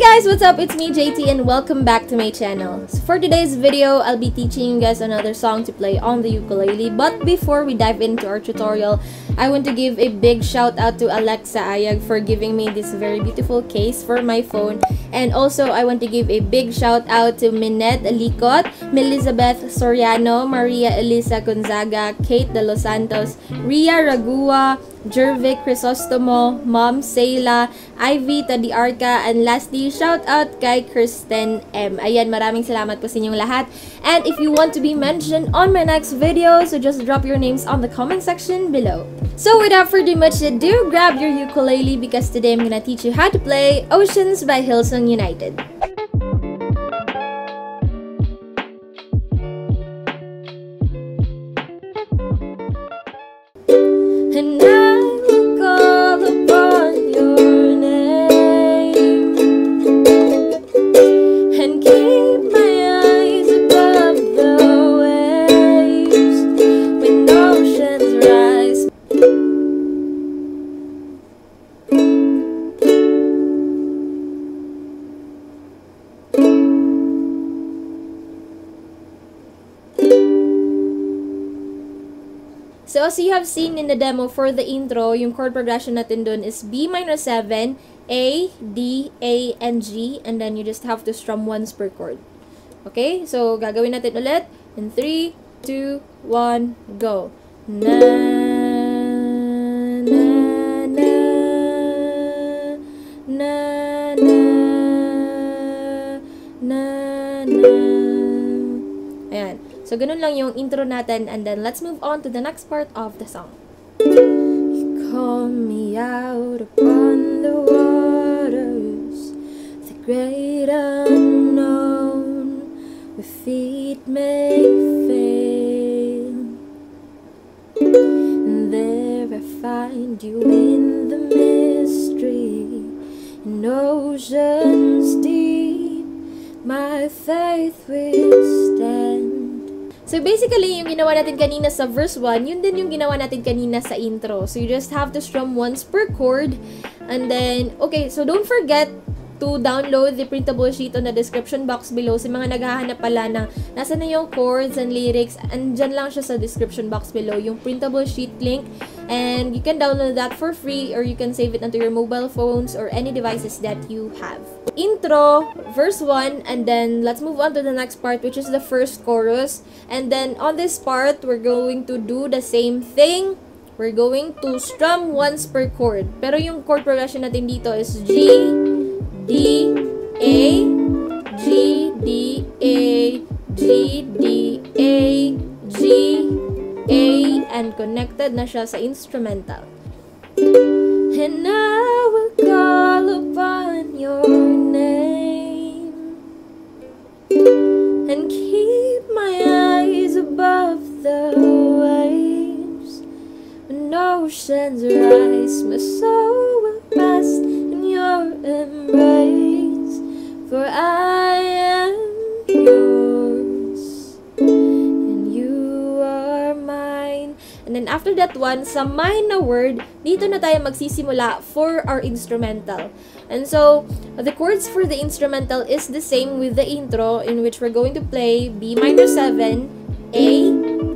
guys, what's up? It's me, JT, and welcome back to my channel. So for today's video, I'll be teaching you guys another song to play on the ukulele. But before we dive into our tutorial, I want to give a big shout out to Alexa Ayag for giving me this very beautiful case for my phone. And also, I want to give a big shout out to Minette Alicot, Melizabeth Soriano, Maria Elisa Gonzaga, Kate De Los Santos, Ria Ragua, Jervic Crisostomo, Mom Sayla, Ivy Tadiarca, and lastly, shout out kay Kristen M. Ayan, maraming salamat po sa inyong lahat. And if you want to be mentioned on my next video, so just drop your names on the comment section below. So without further much ado, grab your ukulele because today I'm gonna teach you how to play Oceans by Hillsong United. So as you have seen in the demo for the intro, yung chord progression natin dun is B minor 7, A, D, A, and G, and then you just have to strum once per chord. Okay? So gagawin natin ulit. In 3, 2, 1, go. Na, So, ganun lang yung intro natin and then let's move on to the next part of the song. You call me out upon the waters, the great unknown, where feet may fail. And there I find you in the mystery, in oceans deep, my faith will. So basically, yung ginawa natin kanina sa verse 1, yun din yung ginawa natin kanina sa intro. So you just have to strum once per chord. And then, okay, so don't forget to download the printable sheet on the description box below sa mga naghahanap pala ng nasa na yung chords and lyrics. Andyan lang siya sa description box below, yung printable sheet link. And you can download that for free or you can save it onto your mobile phones or any devices that you have. Intro, verse 1, and then let's move on to the next part which is the first chorus. And then on this part, we're going to do the same thing. We're going to strum once per chord. Pero yung chord progression natin dito is G, D, A, G, D, A, G, D, A, and connected na siya sa instrumental. And I will call upon your name and keep my eyes above the waves. When oceans rise, my soul will rest in your embrace, for I after that one, sa mine na word, dito na tayo magsisimula for our instrumental. And so, the chords for the instrumental is the same with the intro in which we're going to play B minor 7, A,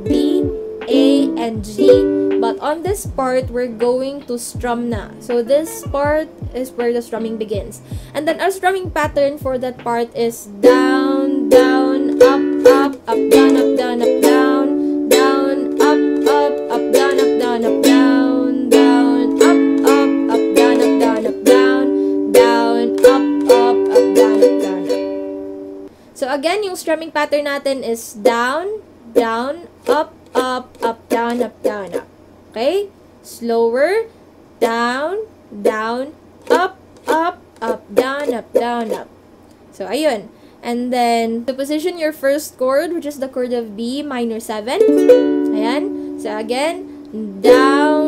B, A, and G. But on this part, we're going to strum na. So this part is where the strumming begins. And then our strumming pattern for that part is down, down, up, up, up, down, up, down, up, down, yung strumming pattern natin is down, down, up, up, up, down, up, down, up. Okay? Slower, down, down, up, up, up, down, up, down, up. So, ayun. And then, to position your first chord, which is the chord of B minor 7. Ayan. So, again, down,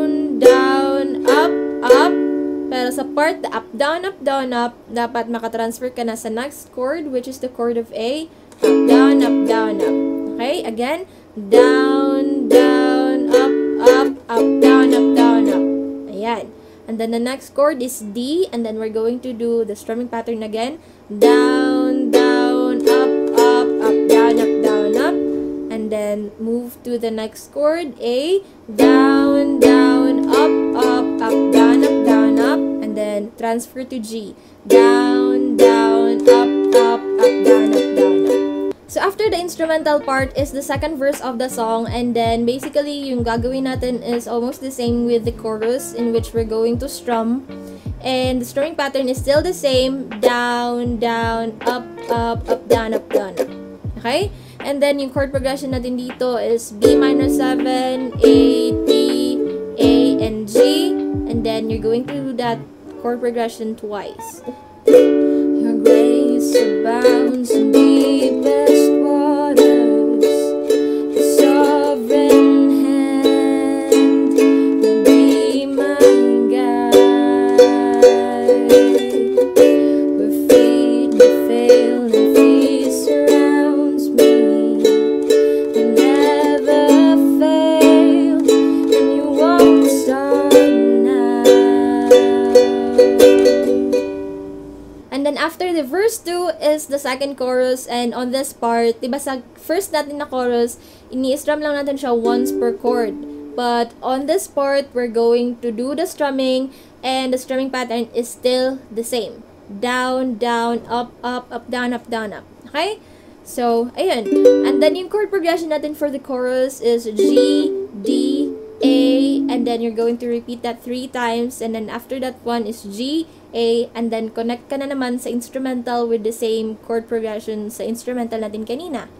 sa part, up, down, up, down, up, dapat makatransfer ka na sa next chord, which is the chord of A. Up, down, up, down, up. Okay? Again, down, down, up, up, up, down, up, down, up. Ayan. And then the next chord is D, and then we're going to do the strumming pattern again. Down, down, up, up, up, down, up, down, up. And then move to the next chord, A. Down, down, up, up, up, down, up, down, up. Then transfer to G. Down, down, up, up, up, down, up, down. So, after the instrumental part is the second verse of the song and then basically yung gagawin natin is almost the same with the chorus in which we're going to strum. And the strumming pattern is still the same. Down, down, up, up, up, down, up, down. Okay? And then yung chord progression natin dito is B minor 7, A, D, A, and G. And then you're going to do that chord progression twice. Your grace abounds in deepest waters. Second chorus and on this part, 'di ba sa first natin na chorus, ini-strum lang natin siya once per chord. But on this part, we're going to do the strumming and the strumming pattern is still the same. Down, down, up, up, up, down, up, down, up. Okay? So, ayun. And then yung chord progression natin for the chorus is G, and then you're going to repeat that three times. And then after that one is G, A, and then connect ka na naman sa instrumental with the same chord progression sa instrumental natin kanina.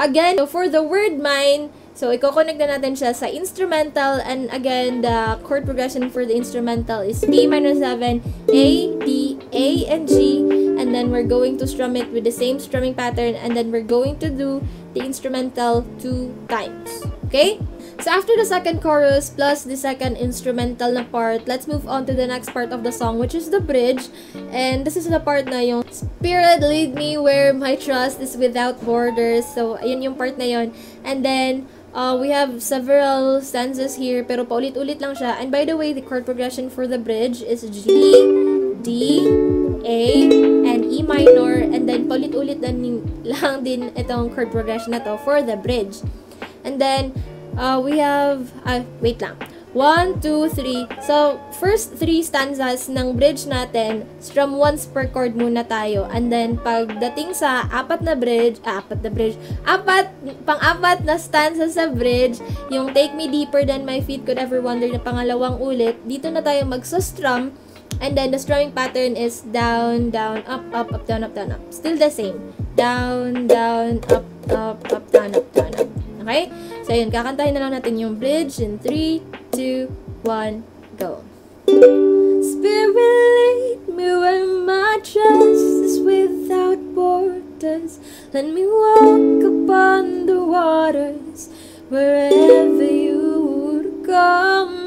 Again, so for the word mine, so i-connect na natin siya sa instrumental and again, the chord progression for the instrumental is B minor 7, A, D, A, and G and then we're going to strum it with the same strumming pattern and then we're going to do the instrumental two times. Okay? So after the second chorus plus the second instrumental na part, let's move on to the next part of the song which is the bridge. And this is the part na yung Spirit lead me where my trust is without borders. So ayun yung part na yun. And then uh, we have several stanzas here pero paulit-ulit lang siya. And by the way, the chord progression for the bridge is G, D, A, and E minor. And then paulit-ulit lang din itong chord progression na to for the bridge. And then, uh, we have, uh, wait lang. One, two, three. So, first three stanzas ng bridge natin, strum once per chord muna tayo. And then, pagdating sa apat na bridge, ah, apat na bridge, apat, pang-apat na stanza sa bridge, yung Take Me Deeper Than My Feet Could Ever Wander na pangalawang ulit, dito na tayo magsa-strum. And then, the strumming pattern is down, down, up, up, up, down, up, down, up. Still the same. Down, down, up, up, up, down, up, down, up. Okay? So, yun. Kakantahin na lang natin yung bridge in 3, 2, 1, go. Spirit lead me where my trust is without borders. Let me walk upon the waters wherever you would call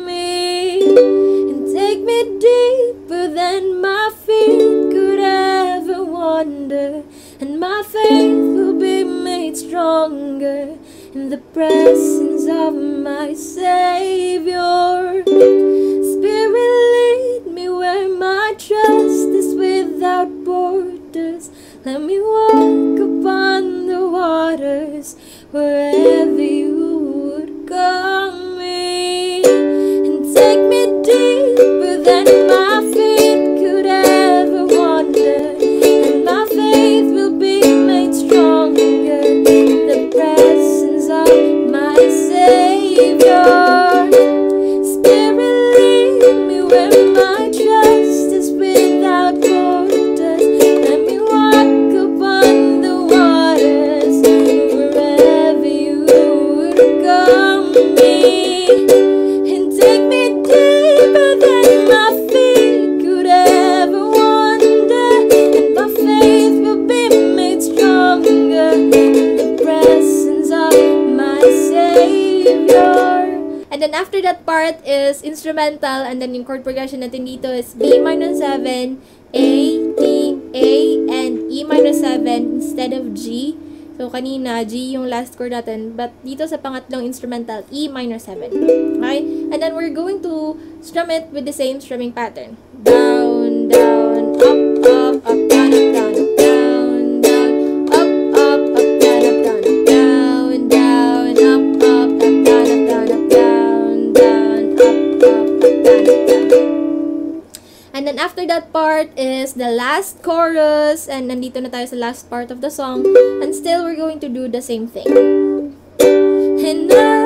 the presence of my part is instrumental and then yung chord progression natin dito is B minor 7, A, D, A, and E minor 7 instead of G. So, kanina, G yung last chord natin. But, dito sa pangatlong instrumental, E minor 7. Okay? And then, we're going to strum it with the same strumming pattern. After that part is the last chorus and nandito na tayo sa last part of the song and still we're going to do the same thing. And I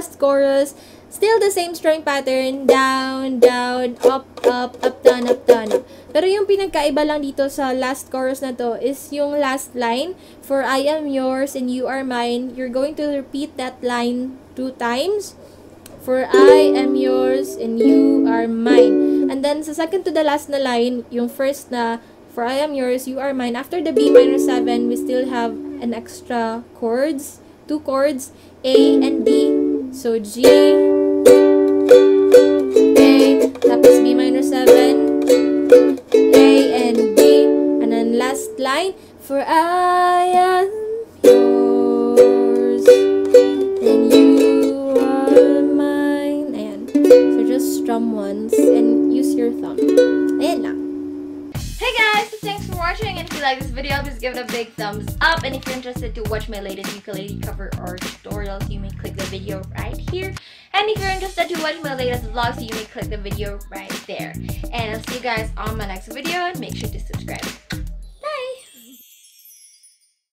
last chorus, still the same string pattern, down, down, up, up, up, down, up, down, up. Pero yung pinagkaiba lang dito sa last chorus na to is yung last line, for I am yours and you are mine. You're going to repeat that line two times. For I am yours and you are mine. And then sa second to the last na line, yung first na for I am yours, you are mine. After the B minor 7, we still have an extra chords, two chords, A and D. So G, A, tapos B minor 7, A and B. And then last line, for I am yours and you are mine. Ayan. So just strum once and use your thumb. Ayan lang. Hey guys, so thanks for watching and if you like this video, please give it a big thumbs up and if you're interested to watch my latest ukulele cover or tutorials, you may click the video right here. And if you're interested to watch my latest vlogs, you may click the video right there. And I'll see you guys on my next video and make sure to subscribe.